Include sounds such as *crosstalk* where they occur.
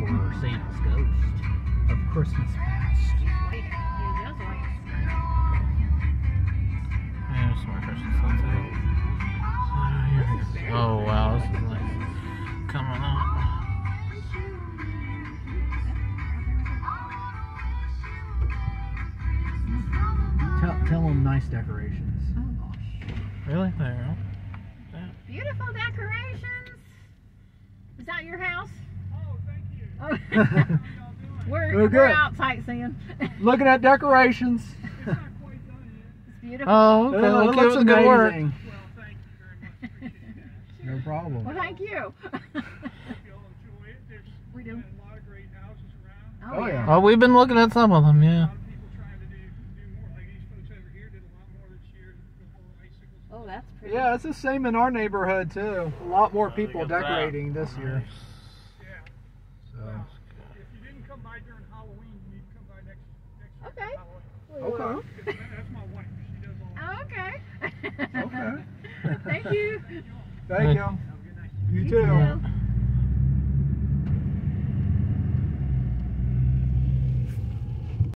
or Santa's ghost of Christmas past. Wait, yeah, that's right. Yeah, just more Christmas sunset. Here it is. Oh wow, this is like coming up. Tell, tell them nice decorations. Oh gosh. Really? There Beautiful decorations. Is that your house? Oh, thank you. Oh. *laughs* we're, We're we're good. out sightseeing. *laughs* Looking at decorations. It's not quite done yet. it's we beautiful. Oh, oh okay. Oh, Well, it keep looks up good work. amazing. Well, thank you very much. No problem. *laughs* Well, thank you. Hope you all enjoy it. There's We been do. a lot of great houses around. Oh, oh, yeah. Oh, we've been looking at some of them, A yeah. lot of people trying to do, do more. Like these folks over here did a lot more this year. The icicles. Oh, that's pretty. Yeah, it's the same in our neighborhood too. A lot more people look at that. decorating this year. Yeah. So. Well, if you didn't come by during Halloween, you need to come by next next year. Okay. Halloween. Okay. That's my wife. She does all. Oh, okay. Okay. *laughs* Thank you. Thank you. Have a good night. You You too. too.